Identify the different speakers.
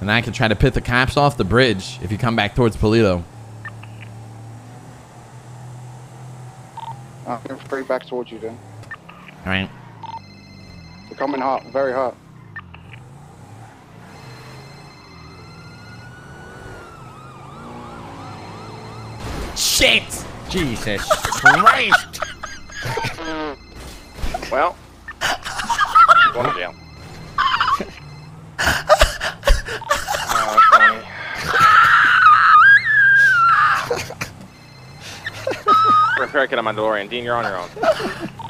Speaker 1: And I can try to pit the cops off the bridge if you come back towards Paleto.
Speaker 2: I'm going straight back towards you then.
Speaker 1: All right.
Speaker 2: They're coming hot, very hot.
Speaker 1: Shit!
Speaker 3: Jesus Christ!
Speaker 4: Well, going to Repair kit on my DeLorean. Dean, you're on your own.